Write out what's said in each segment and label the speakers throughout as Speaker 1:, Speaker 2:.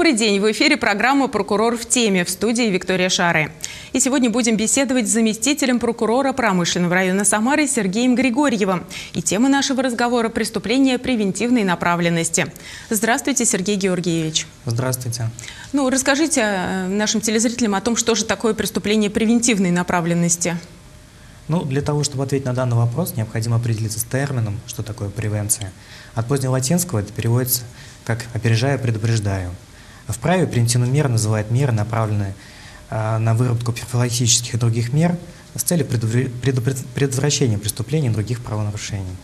Speaker 1: Добрый день! В эфире программа «Прокурор в теме» в студии Виктория Шары. И сегодня будем беседовать с заместителем прокурора промышленного района Самары Сергеем Григорьевым. И тема нашего разговора – преступления превентивной направленности. Здравствуйте, Сергей Георгиевич.
Speaker 2: Здравствуйте.
Speaker 1: Ну, расскажите э, нашим телезрителям о том, что же такое преступление превентивной направленности.
Speaker 2: Ну, для того, чтобы ответить на данный вопрос, необходимо определиться с термином, что такое превенция. От позднелатинского это переводится как «опережаю, предупреждаю». В праве превентивную меру называют меры, направленные а, на выработку профилактических и других мер с целью предотвращения преступлений и других правонарушений.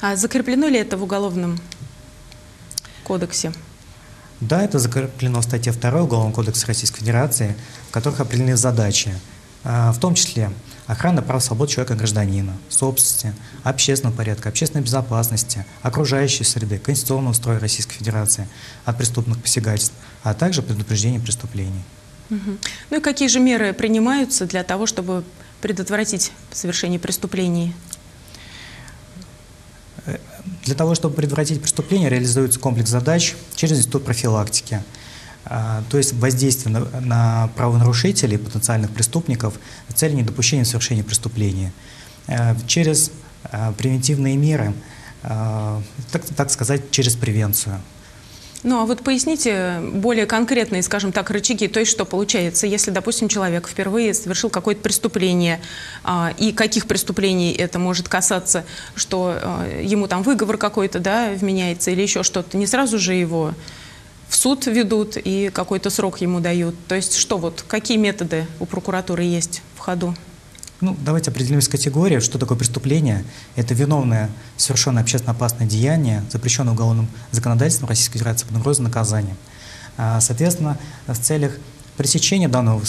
Speaker 1: А закреплено ли это в Уголовном кодексе?
Speaker 2: Да, это закреплено в статье 2 Уголовного кодекса Российской Федерации, в которых определены задачи, а, в том числе охрана прав свобод человека-гражданина, собственности, общественного порядка, общественной безопасности, окружающей среды, конституционного строя Российской Федерации от преступных посягательств, а также предупреждение преступлений.
Speaker 1: Угу. Ну и какие же меры принимаются для того, чтобы предотвратить совершение преступлений?
Speaker 2: Для того, чтобы предотвратить преступление, реализуется комплекс задач через институт профилактики – то есть воздействие на, на правонарушителей, потенциальных преступников с целью недопущения совершения преступления. Э, через э, превентивные меры, э, так, так сказать, через превенцию.
Speaker 1: Ну, а вот поясните более конкретные, скажем так, рычаги, то есть что получается, если, допустим, человек впервые совершил какое-то преступление, а, и каких преступлений это может касаться, что ему там выговор какой-то, да, вменяется или еще что-то, не сразу же его в суд ведут и какой-то срок ему дают. То есть что вот, какие методы у прокуратуры есть в ходу?
Speaker 2: Ну, давайте определим из категории, что такое преступление. Это виновное, совершенное общественно опасное деяние, запрещенное уголовным законодательством Российской Федерации под угрозой наказания. А, соответственно, в целях пресечения данного,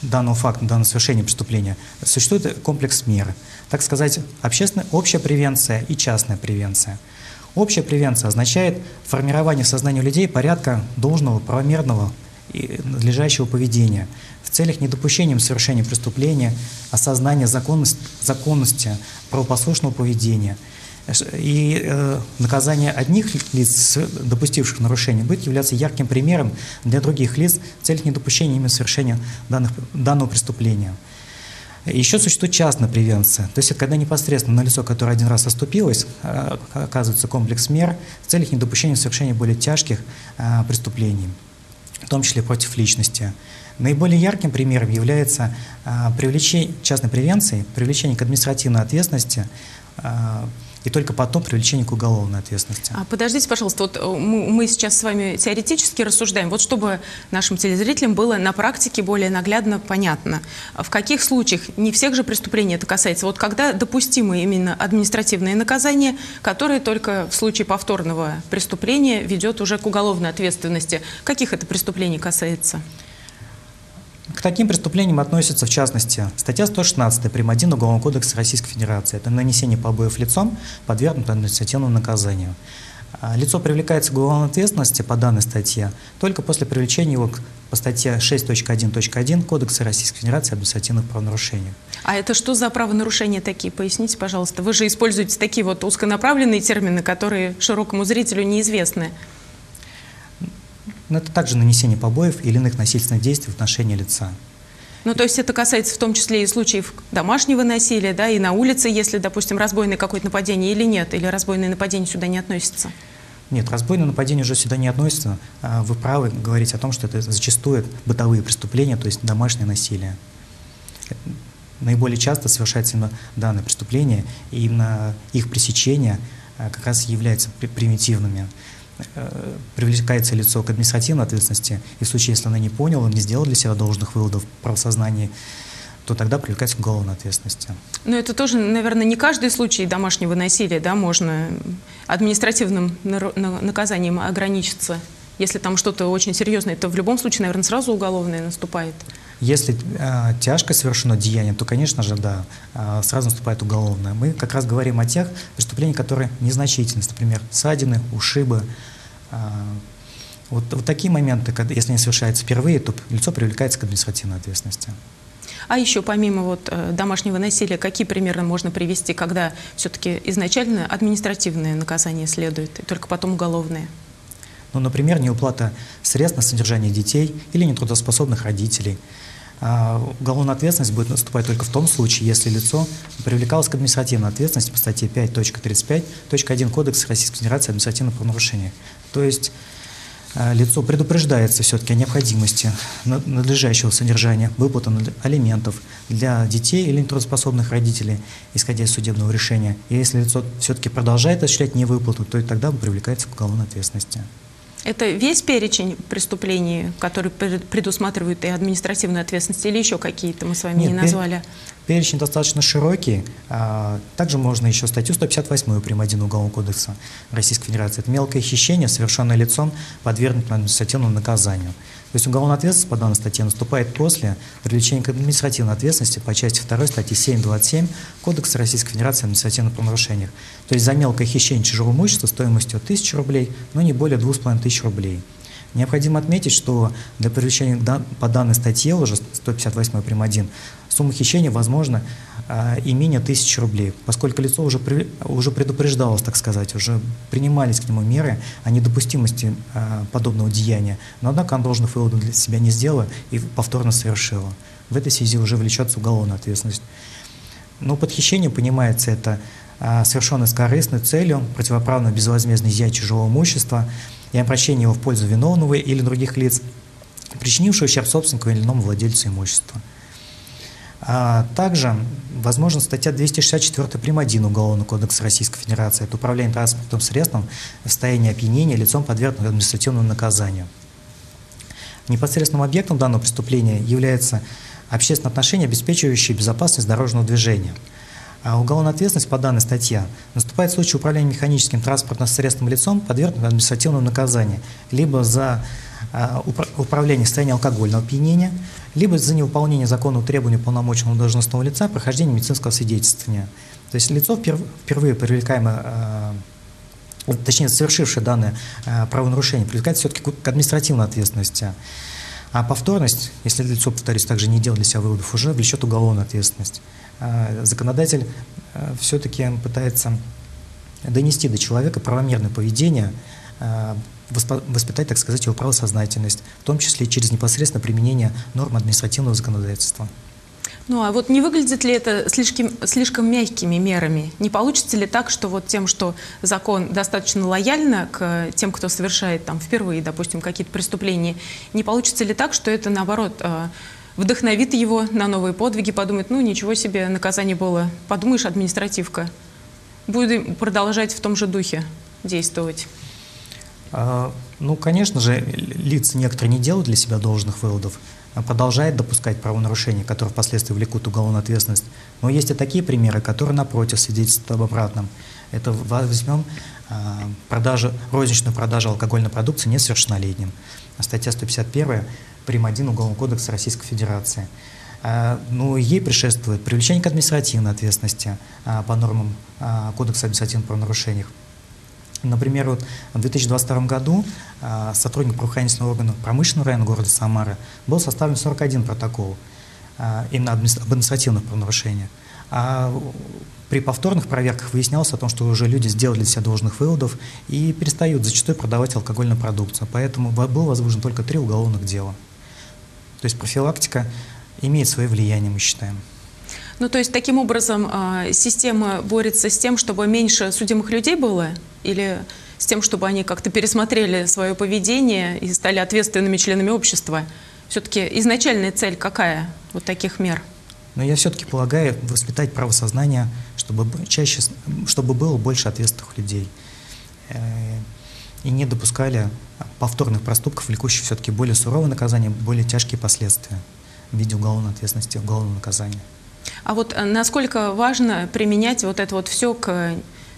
Speaker 2: данного факта, данного совершения преступления существует комплекс мер. Так сказать, общественная, общая превенция и частная превенция – Общая превенция означает формирование в сознании людей порядка должного, правомерного и надлежащего поведения в целях недопущения совершения преступления, осознания законности, законности правопослушного поведения. И э, наказание одних лиц, допустивших нарушение, будет являться ярким примером для других лиц в целях недопущения ими совершения данных, данного преступления. Еще существует частная превенция, то есть это когда непосредственно на лицо, которое один раз оступилось, э, оказывается комплекс мер в целях недопущения совершения более тяжких э, преступлений, в том числе против личности. Наиболее ярким примером является э, привлечение частной превенции, привлечение к административной ответственности и только потом привлечение к уголовной ответственности.
Speaker 1: А подождите, пожалуйста, вот э, мы сейчас с вами теоретически рассуждаем, вот чтобы нашим телезрителям было на практике более наглядно понятно, в каких случаях, не всех же преступлений это касается, вот когда допустимы именно административные наказания, которые только в случае повторного преступления ведет уже к уголовной ответственности, каких это преступлений касается?
Speaker 2: К таким преступлениям относятся, в частности, статья 116 прим. 1 Уголовного кодекса Российской Федерации. Это нанесение побоев лицом, подвергнутым административному наказанию. А, лицо привлекается к уголовной ответственности по данной статье только после привлечения его по статье 6.1.1 Кодекса Российской Федерации административных правонарушений.
Speaker 1: А это что за правонарушения такие? Поясните, пожалуйста. Вы же используете такие вот узконаправленные термины, которые широкому зрителю неизвестны.
Speaker 2: Но это также нанесение побоев или иных насильственных действий в отношении лица.
Speaker 1: Ну, то есть это касается в том числе и случаев домашнего насилия, да, и на улице, если, допустим, разбойное какое-то нападение или нет, или разбойное нападение сюда не относится?
Speaker 2: Нет, разбойное нападение уже сюда не относится. А вы правы говорить о том, что это зачастую бытовые преступления, то есть домашнее насилие. Наиболее часто совершается именно данное преступление, и именно их пресечение а, как раз является примитивными. Э, привлекается лицо к административной ответственности, и в случае, если она не поняла, не сделала для себя должных выводов в правосознании, то тогда привлекается к уголовной ответственности.
Speaker 1: Но это тоже, наверное, не каждый случай домашнего насилия, да, можно административным наказанием ограничиться. Если там что-то очень серьезное, то в любом случае, наверное, сразу уголовное наступает.
Speaker 2: Если э, тяжко совершено деяние, то, конечно же, да, э, сразу наступает уголовное. Мы как раз говорим о тех преступлениях, которые незначительны, например, ссадины, ушибы. Э, вот, вот такие моменты, когда, если они совершаются впервые, то лицо привлекается к административной ответственности.
Speaker 1: А еще помимо вот, э, домашнего насилия, какие примеры можно привести, когда все-таки изначально административное наказание следует, и только потом уголовное?
Speaker 2: Ну, например, неуплата средств на содержание детей или нетрудоспособных родителей. А уголовная ответственность будет наступать только в том случае, если лицо привлекалось к административной ответственности по статье 5.35.1 Кодекса Российской Федерации административных правонарушений. То есть Э, лицо предупреждается все-таки о необходимости надлежащего содержания, выплаты алиментов для детей или нетрудоспособных родителей, исходя из судебного решения. И если лицо все-таки продолжает осуществлять невыплату, то и тогда привлекается к уголовной ответственности.
Speaker 1: Это весь перечень преступлений, который предусматривает и административную ответственность, или еще какие-то мы с вами Нет, не назвали?
Speaker 2: Перечень достаточно широкий. А, также можно еще статью 158 прим. 1 Уголовного кодекса Российской Федерации. Это мелкое хищение, совершенное лицом, подвергнутым административному наказанию. То есть уголовная ответственность по данной статье наступает после привлечения к административной ответственности по части 2 статьи 7.27 Кодекса Российской Федерации о административных правонарушениях. То есть за мелкое хищение чужого имущества стоимостью 1000 рублей, но не более 2500 рублей. Необходимо отметить, что для привлечения по данной статье, уже 158 прим. 1, сумма хищения возможна и менее 1000 рублей, поскольку лицо уже, при, уже предупреждалось, так сказать, уже принимались к нему меры о недопустимости э, подобного деяния, но однако он должных выводов для себя не сделал и повторно совершил. В этой связи уже влечется уголовная ответственность. Но под хищением понимается это э, совершенное с корыстной целью, противоправно безвозмездно изъятие чужого имущества и обращение его в пользу виновного или других лиц, причинившего ущерб собственнику или иному владельцу имущества. А также возможна статья 264 прим. 1 Уголовного кодекса Российской Федерации. Это управление транспортным средством в состоянии опьянения лицом подвергнутым административному наказанию. Непосредственным объектом данного преступления является общественное отношение, обеспечивающее безопасность дорожного движения. А уголовная ответственность по данной статье наступает в случае управления механическим транспортным средством лицом, подвергнутым административному наказанию, либо за управление в состоянии алкогольного опьянения, либо за невыполнение законного требования полномоченного должностного лица прохождение медицинского свидетельствования. То есть лицо впервые привлекаемое, а, точнее совершившее данное а, правонарушение, привлекается все-таки к административной ответственности. А повторность, если лицо, повторюсь, также не делает для себя выводов, уже влечет уголовную ответственность. Законодатель все-таки пытается донести до человека правомерное поведение, воспитать, так сказать, его правосознательность, в том числе через непосредственное применение норм административного законодательства.
Speaker 1: Ну а вот не выглядит ли это слишком, слишком мягкими мерами? Не получится ли так, что вот тем, что закон достаточно лояльно к тем, кто совершает там впервые, допустим, какие-то преступления, не получится ли так, что это наоборот э, вдохновит его на новые подвиги, подумает, ну ничего себе, наказание было, подумаешь, административка. Будем продолжать в том же духе действовать.
Speaker 2: А, ну, конечно же, лица некоторые не делают для себя должных выводов, а продолжают допускать правонарушения, которые впоследствии влекут уголовную ответственность. Но есть и такие примеры, которые, напротив, свидетельствуют об обратном. Это возьмем а, продажу, розничную продажу алкогольной продукции несовершеннолетним. Статья 151 прим. 1 Уголовного кодекса Российской Федерации. Ну, ей предшествует привлечение к административной ответственности по нормам Кодекса административных правонарушений. Например, вот в 2022 году э, сотрудник правоохранительного органа промышленного района города Самары был составлен 41 протокол э, именно об административных правонарушениях. А при повторных проверках выяснялось о том, что уже люди сделали для себя должных выводов и перестают зачастую продавать алкогольную продукцию. Поэтому было возбуждено только три уголовных дела. То есть профилактика имеет свое влияние, мы считаем.
Speaker 1: Ну, то есть таким образом э, система борется с тем, чтобы меньше судимых людей было? Или с тем, чтобы они как-то пересмотрели свое поведение и стали ответственными членами общества? Все-таки изначальная цель какая вот таких мер?
Speaker 2: Но я все-таки полагаю воспитать правосознание, чтобы чаще, чтобы было больше ответственных людей. Э, и не допускали повторных проступков, влекущих все-таки более суровое наказание, более тяжкие последствия в виде уголовной ответственности, уголовного наказания.
Speaker 1: А вот э, насколько важно применять вот это вот все к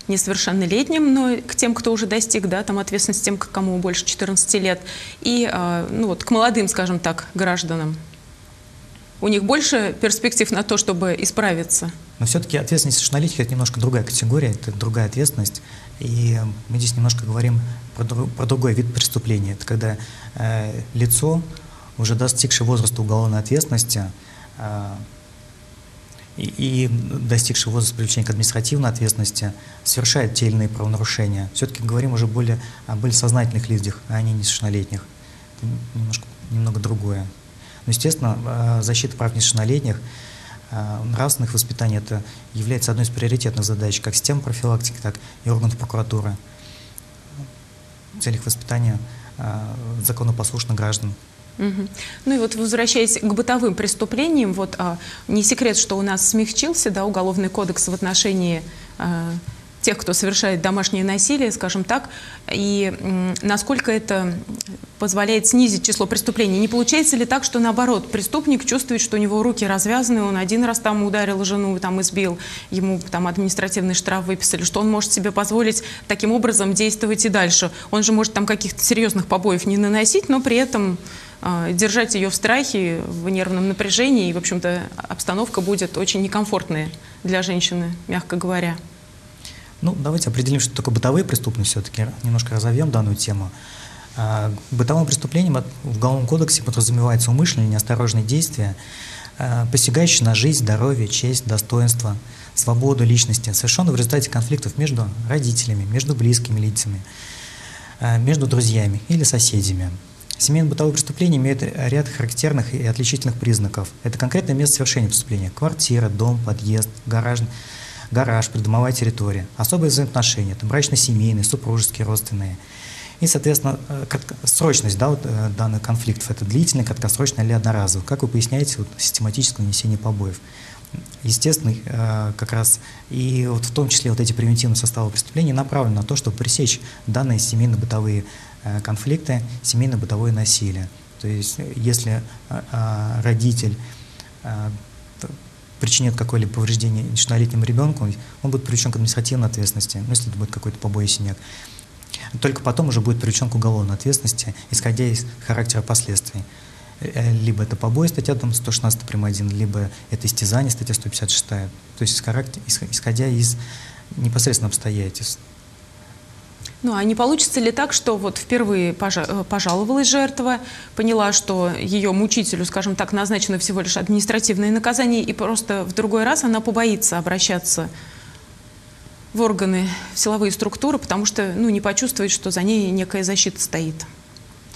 Speaker 1: несовершеннолетним, но к тем, кто уже достиг да, там ответственности, тем, кому больше 14 лет, и э, ну, вот, к молодым, скажем так, гражданам? У них больше перспектив на то, чтобы исправиться?
Speaker 2: Но все-таки ответственность совершеннолетних – это немножко другая категория, это другая ответственность. И мы здесь немножко говорим про, про другой вид преступления. Это когда э, лицо, уже достигшее возраста уголовной ответственности, э, и, и достигший возраст привлечения к административной ответственности совершает те или иные правонарушения. Все-таки говорим уже более о более сознательных людях, а не несовершеннолетних. Это немножко, немного другое. Но, естественно, э, защита прав несовершеннолетних, э, нравственных воспитаний – это является одной из приоритетных задач как системы профилактики, так и органов прокуратуры в целях воспитания э, законопослушных граждан.
Speaker 1: Угу. Ну и вот возвращаясь к бытовым преступлениям, вот а, не секрет, что у нас смягчился да, уголовный кодекс в отношении а, тех, кто совершает домашнее насилие, скажем так, и насколько это позволяет снизить число преступлений. Не получается ли так, что наоборот, преступник чувствует, что у него руки развязаны, он один раз там ударил жену, там избил, ему там административный штраф выписали, что он может себе позволить таким образом действовать и дальше. Он же может там каких-то серьезных побоев не наносить, но при этом держать ее в страхе, в нервном напряжении, и, в общем-то, обстановка будет очень некомфортная для женщины, мягко говоря.
Speaker 2: Ну, давайте определим, что такое бытовые преступности, все-таки немножко разовьем данную тему. А, бытовым преступлением в Уголовном кодексе подразумевается умышленные неосторожные действия, а, посягающие на жизнь, здоровье, честь, достоинство, свободу личности, совершенно в результате конфликтов между родителями, между близкими лицами, между друзьями или соседями. Семейно-бытовое преступление имеет ряд характерных и отличительных признаков. Это конкретное место совершения преступления. Квартира, дом, подъезд, гараж, гараж, придомовая территория. Особые взаимоотношения. Это брачно-семейные, супружеские, родственные. И, соответственно, э, срочность да, вот, э, данных конфликтов – это длительный, краткосрочный или одноразовый. Как вы поясняете, вот, систематическое нанесение побоев. Естественно, э, как раз и вот в том числе вот эти примитивные составы преступлений направлены на то, чтобы пресечь данные семейно-бытовые конфликты, семейно-бытовое насилие. То есть если э, э, родитель причинит какое-либо повреждение несовершеннолетнему ребенку, он будет привлечен к административной ответственности, ну, если это будет какой-то побой и синяк. Только потом уже будет привлечен к уголовной ответственности, исходя из характера последствий. Либо это побой, статья 116 прим. 1, либо это истязание, статья 156. То есть исходя из непосредственно обстоятельств.
Speaker 1: Ну, а не получится ли так, что вот впервые э, пожаловалась жертва, поняла, что ее мучителю, скажем так, назначено всего лишь административное наказание, и просто в другой раз она побоится обращаться в органы, в силовые структуры, потому что ну, не почувствует, что за ней некая защита стоит.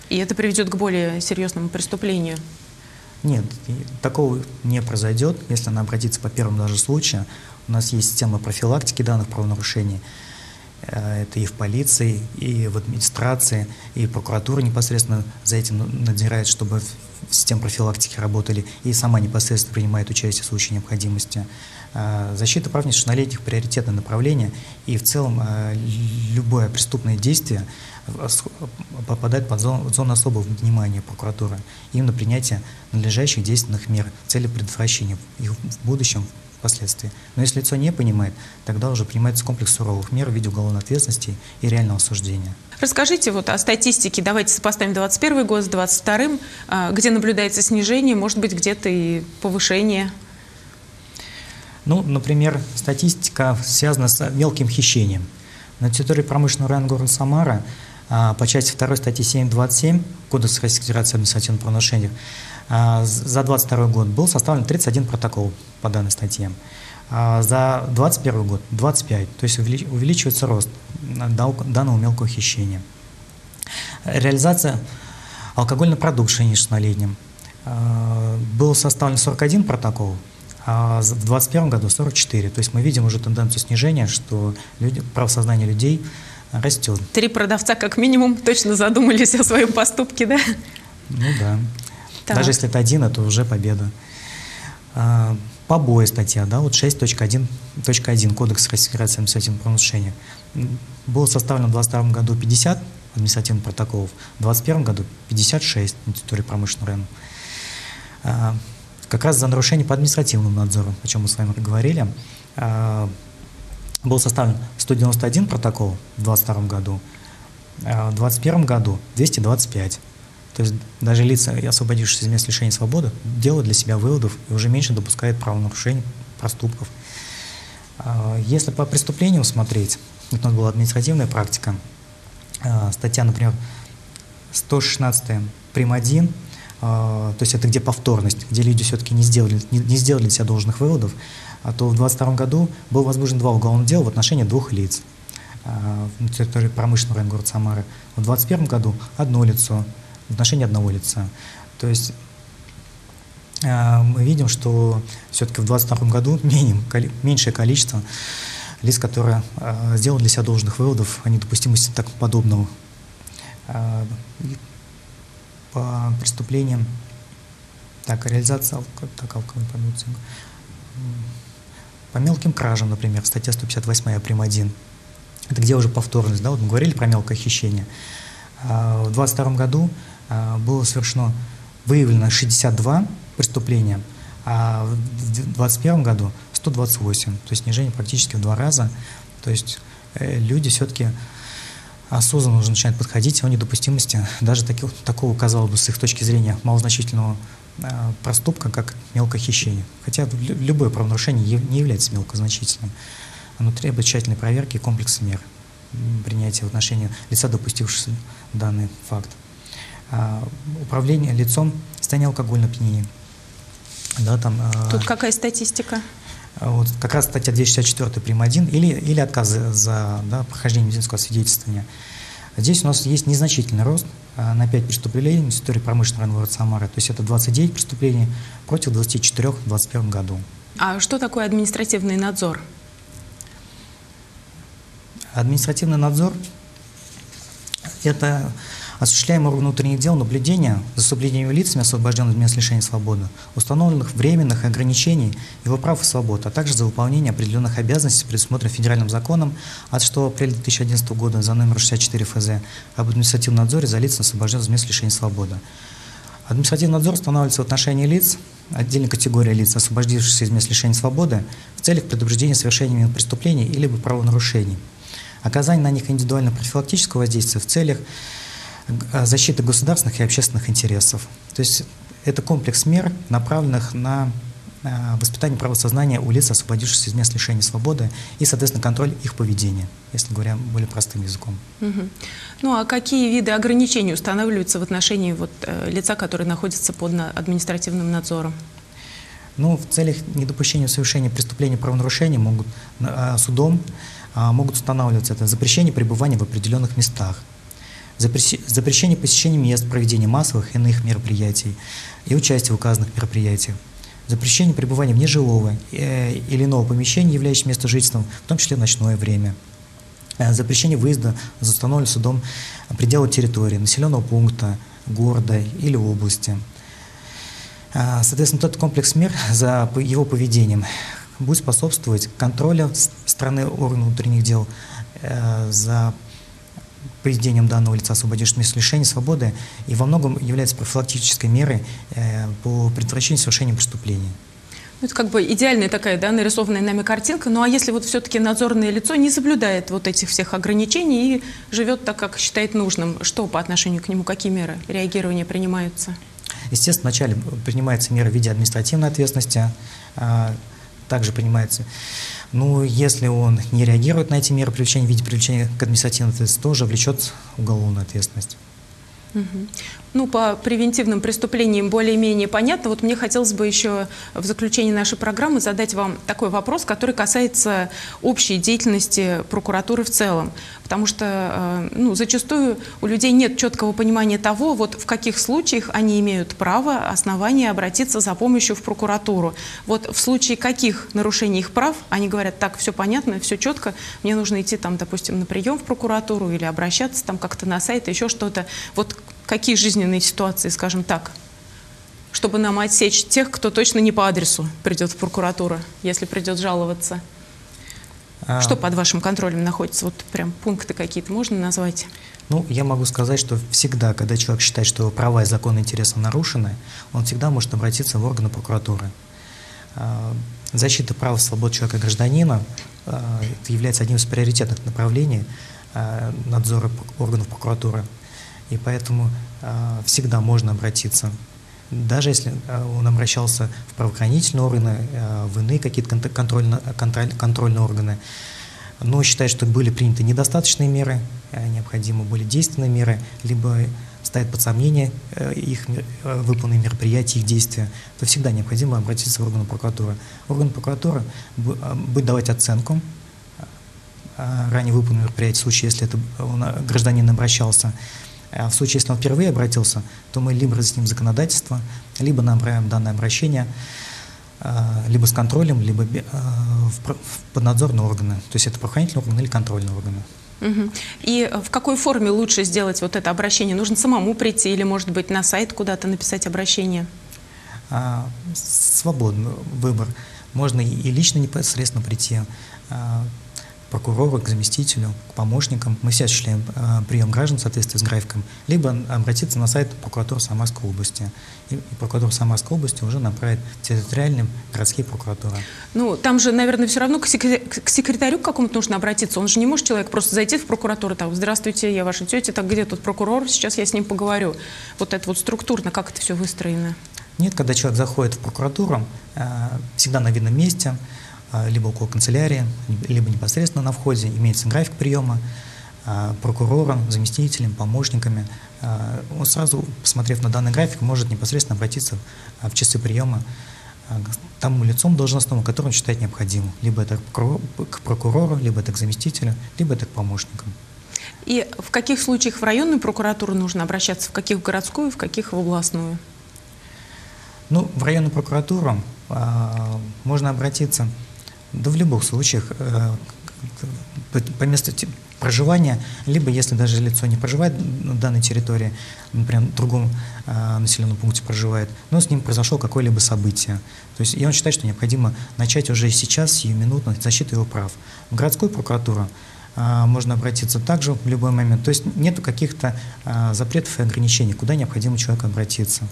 Speaker 1: И это приведет к более серьезному преступлению.
Speaker 2: Нет, такого не произойдет, если она обратится по первому даже случаю. У нас есть система профилактики данных правонарушений. Э, это и в полиции, и в администрации, и прокуратура непосредственно за этим надзирает, чтобы системы профилактики работали, и сама непосредственно принимает участие в случае необходимости. Э, защита прав несовершеннолетних – приоритетное направление, и в целом э, любое преступное действие попадает под зону, зону особого внимания прокуратуры, именно принятие надлежащих действенных мер в цели предотвращения их в будущем, впоследствии. Но если лицо не понимает, тогда уже принимается комплекс суровых мер в виде уголовной ответственности и реального осуждения.
Speaker 1: Расскажите вот о статистике. Давайте сопоставим 21 год с 22 а, где наблюдается снижение, может быть, где-то и повышение.
Speaker 2: Ну, например, статистика связана с мелким хищением. На территории промышленного района города Самара а, по части 2 статьи 7.27 Кодекса Российской Федерации административных правонарушений а, за 2022 год был составлен 31 протокол по данной статье. А, за 2021 год 25, то есть увеличивается рост данного мелкого хищения. Реализация алкогольных продуктов несовершеннолетним. А, был составлен 41 протокол, а в 2021 году 44. То есть мы видим уже тенденцию снижения, что люди, правосознание людей растет.
Speaker 1: Три продавца как минимум точно задумались о своем поступке, да?
Speaker 2: Ну да. Так. Даже если это один, это уже победа. А, побои статья, да, вот 6.1.1 Кодекс Российской Федерации административных правонарушений. Было составлено в 2022 году 50 административных протоколов, в 2021 году 56 на территории промышленного района. А, как раз за нарушение по административному надзору, о чем мы с вами говорили, а, был составлен 191 протокол в 2022 году, а в 2021 году 225. То есть даже лица, освободившиеся из мест лишения свободы, делают для себя выводов и уже меньше допускают правонарушений, проступков. А, если по преступлениям смотреть, это у нас была административная практика, а, статья, например, 116 прим. 1, то есть это где повторность, где люди все-таки не сделали, не, не сделали для себя должных выводов, а то в 2022 году был возбужден два уголовных дела в отношении двух лиц на территории промышленного района города Самары. В 2021 году одно лицо в отношении одного лица. То есть мы видим, что все-таки в 2022 году меньшее количество лиц, которые сделали для себя должных выводов о недопустимости так подобного по преступлениям, так, реализация так, продукции, по мелким кражам, например, статья 158 прим. 1, это где уже повторность, да, вот мы говорили про мелкое хищение. В 2022 году было совершено, выявлено 62 преступления, а в 2021 году 128, то есть снижение практически в два раза. То есть э, люди все-таки осознанно уже начинают подходить о недопустимости даже таких, такого, казалось бы, с их точки зрения, малозначительного э, проступка, как мелкое хищение. Хотя любое правонарушение не является мелкозначительным. Оно требует тщательной проверки и комплекса мер принятия в отношении лица, допустившего данный факт. А, управление лицом состояние алкогольного опьянения.
Speaker 1: Да, там, а, Тут какая статистика?
Speaker 2: Вот, как раз статья 264 прим. 1 или, или отказ за да, прохождение медицинского свидетельствования. Здесь у нас есть незначительный рост а, на 5 преступлений в истории промышленного района города Самары. То есть это 29 преступлений против 24 в 2021 году.
Speaker 1: А что такое административный надзор?
Speaker 2: Административный надзор – это осуществляемое внутренних дел наблюдения за соблюдением лицами, освобожденными от лишения свободы, установленных временных ограничений его прав и свобод, а также за выполнение определенных обязанностей, предусмотренных федеральным законом от 6 апреля 2011 года за номер 64 ФЗ об административном надзоре за лицами, освобожденными от мест лишения свободы. Административный надзор устанавливается в отношении лиц, отдельной категории лиц, освободившихся из мест лишения свободы, в целях предупреждения совершения преступлений или правонарушений. Оказание на них индивидуально-профилактического воздействия в целях защиты государственных и общественных интересов. То есть это комплекс мер, направленных на э, воспитание правосознания у лиц, освободившихся из мест лишения свободы, и, соответственно, контроль их поведения, если говоря более простым языком.
Speaker 1: Угу. Ну а какие виды ограничений устанавливаются в отношении вот, э, лица, которые находятся под административным надзором?
Speaker 2: Ну, в целях недопущения совершения преступления правонарушения могут судом могут устанавливаться это запрещение пребывания в определенных местах, запрещение посещения мест проведения массовых и иных мероприятий и участия в указанных мероприятиях, запрещение пребывания вне жилого э, или иного помещения, являющегося местом жительства, в том числе в ночное время, э, запрещение выезда за установленным судом предела территории, населенного пункта, города или области. Э, соответственно, тот комплекс мер за его поведением будет способствовать контролю страны органов внутренних дел за поведением данного лица освободишь место лишения свободы и во многом является профилактической мерой э, по предотвращению совершения преступления.
Speaker 1: Ну, это как бы идеальная такая, да, нарисованная нами картинка. Ну а если вот все-таки надзорное лицо не соблюдает вот этих всех ограничений и живет так, как считает нужным, что по отношению к нему, какие меры реагирования принимаются?
Speaker 2: Естественно, вначале принимается мера в виде административной ответственности, а, также принимается ну, если он не реагирует на эти меры привлечения в виде привлечения к административной ответственности, тоже влечет уголовную ответственность.
Speaker 1: Ну, по превентивным преступлениям более-менее понятно. Вот мне хотелось бы еще в заключении нашей программы задать вам такой вопрос, который касается общей деятельности прокуратуры в целом. Потому что э, ну, зачастую у людей нет четкого понимания того, вот в каких случаях они имеют право, основания обратиться за помощью в прокуратуру. Вот в случае каких нарушений их прав, они говорят, так, все понятно, все четко, мне нужно идти там, допустим, на прием в прокуратуру или обращаться там как-то на сайт, еще что-то. Вот какие жизненные ситуации, скажем так, чтобы нам отсечь тех, кто точно не по адресу придет в прокуратуру, если придет жаловаться? А... Что под вашим контролем находится? Вот прям пункты какие-то можно назвать?
Speaker 2: Ну, я могу сказать, что всегда, когда человек считает, что его права и законы интересы нарушены, он всегда может обратиться в органы прокуратуры. А, защита прав и свобод человека-гражданина а, является одним из приоритетных направлений а, надзора органов прокуратуры. И поэтому э, всегда можно обратиться. Даже если э, он обращался в правоохранительные органы, э, в иные какие-то контрольно, контроль, контрольные органы, но считает, что были приняты недостаточные меры, э, необходимы были действенные меры, либо ставит под сомнение их выполненные мероприятия, их действия, то всегда необходимо обратиться в органы прокуратуры. Орган прокуратуры будет давать оценку ранее выполненных мероприятий, в случае, если это гражданин обращался. А в случае, если он впервые обратился, то мы либо разъясним законодательство, либо направим данное обращение либо с контролем, либо в поднадзорные органы. То есть это правоохранительные органы или контрольные органы.
Speaker 1: И в какой форме лучше сделать вот это обращение? Нужно самому прийти или, может быть, на сайт куда-то написать обращение?
Speaker 2: А, свободный выбор. Можно и лично непосредственно прийти. А, прокурору, к заместителю, к помощникам. Мы все осуществляем э, прием граждан в соответствии с графиком. Либо обратиться на сайт прокуратуры Самарской области. И, прокуратура Самарской области уже направит территориальным городские прокуратуры.
Speaker 1: Ну, там же, наверное, все равно к, секретарю, к какому-то нужно обратиться. Он же не может человек просто зайти в прокуратуру, так, здравствуйте, я ваша тетя, так где тут прокурор, сейчас я с ним поговорю. Вот это вот структурно, как это все выстроено?
Speaker 2: Нет, когда человек заходит в прокуратуру, э, всегда на видном месте, а, либо около канцелярии, либо непосредственно на входе, имеется график приема а, прокурором, заместителем, помощниками. А, он сразу, посмотрев на данный график, может непосредственно обратиться в часы приема к тому лицом должностному, которому он считает необходимым. Либо это к прокурору, либо это к заместителю, либо это к помощникам.
Speaker 1: И в каких случаях в районную прокуратуру нужно обращаться, в каких в городскую, в каких в областную?
Speaker 2: Ну, в районную прокуратуру э, можно обратиться да в любых случаях э, по месту проживания, либо если даже лицо не проживает на данной территории, например, в другом э, населенном пункте проживает, но с ним произошло какое-либо событие. То есть и он считает, что необходимо начать уже сейчас, сиюминутно, защиту его прав. В городскую прокуратуру э, можно обратиться также в любой момент. То есть нет каких-то запретов и ограничений, куда необходимо человеку обратиться.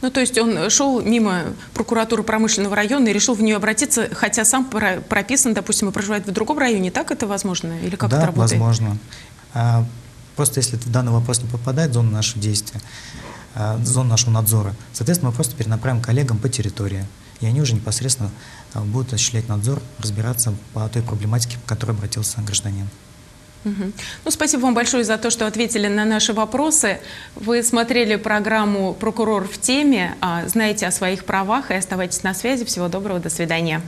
Speaker 1: Ну, то есть он шел мимо прокуратуры промышленного района и решил в нее обратиться, хотя сам прописан, допустим, и проживает в другом районе. Так это возможно? Или как
Speaker 2: да,
Speaker 1: это работает?
Speaker 2: возможно. А, просто если в данный вопрос не попадает в зону нашего действия, а, в зону нашего надзора, соответственно, мы просто перенаправим коллегам по территории. И они уже непосредственно а, будут осуществлять надзор, разбираться по той проблематике, по которой обратился гражданин.
Speaker 1: Ну, спасибо вам большое за то, что ответили на наши вопросы. Вы смотрели программу «Прокурор в теме», а, знаете о своих правах и оставайтесь на связи. Всего доброго, до свидания.